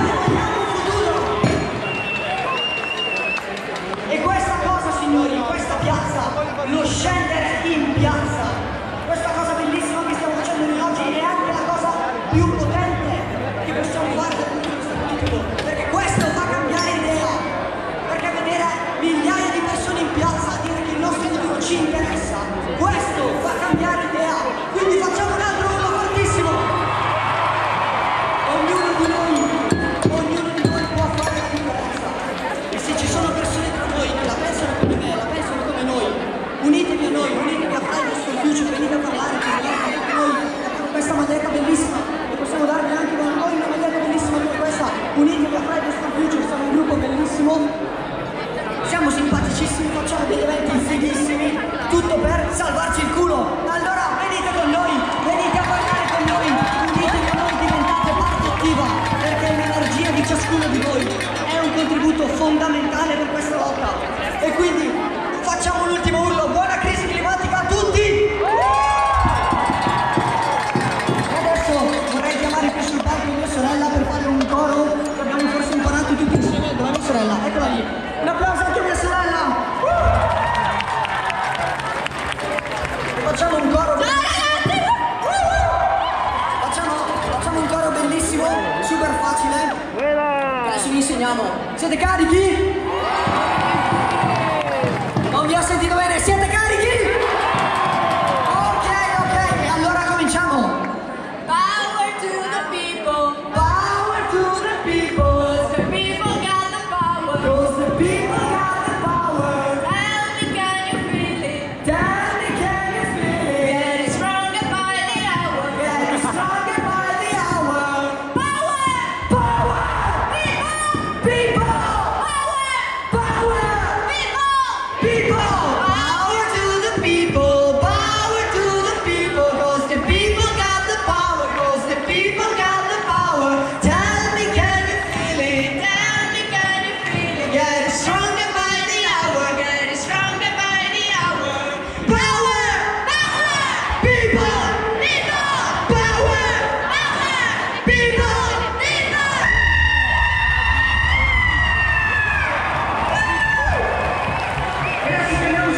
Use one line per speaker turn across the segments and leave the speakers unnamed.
Thank you. punto fondamentale per questa lotta. E quindi facciamo l'ultimo urlo, buona crisi climatica a tutti! Adesso vorrei chiamare qui sul palco mia sorella per fare un coro che abbiamo forse imparato tutti insieme della mia sorella, eccola lì. Un applauso anche a mia sorella! E facciamo un coro... Facciamo, facciamo un coro bellissimo, super facile. Adesso vi insegniamo
So they gotta get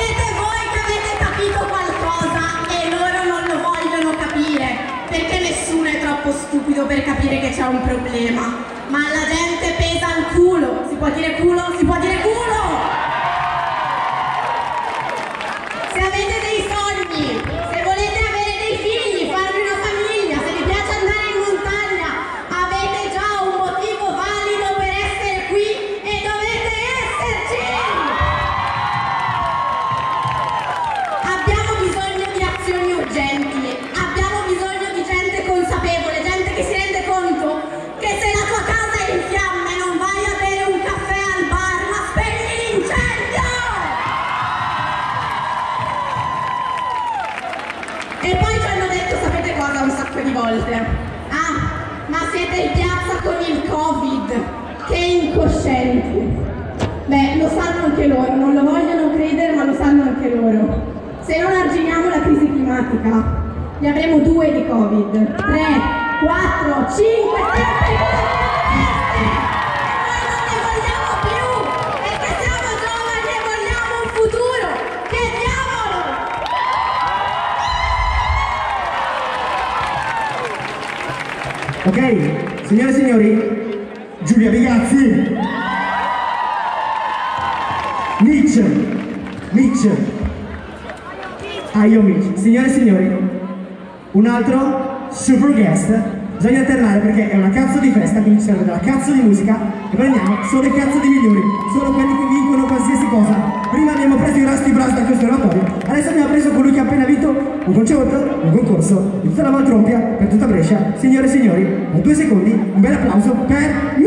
Vedete voi che avete capito qualcosa? E loro non lo vogliono capire, perché nessuno è troppo stupido per capire che c'è un problema, ma la gente e incoscienti. Beh, lo sanno anche loro, non lo vogliono credere, ma lo sanno anche loro. Se non arginiamo la crisi climatica, ne avremo due di Covid. Tre, quattro, cinque, sette,
Ok, signore e signori, Giulia Vigazzi Mitch. Mitch. Aio Mitch. Signore e signori Un altro super guest. Bisogna alternare perché è una cazzo di festa Quindi ci serve della cazzo di musica E prendiamo solo i cazzo di migliori Solo quelli che vincono qualsiasi cosa. Prima abbiamo preso i Rusty Brass da questo oratorio Adesso abbiamo preso colui che ha appena vinto Un concerto, un concorso Di tutta la Valtrompia, per tutta Brescia. Signore e signori, da due secondi Un bel applauso per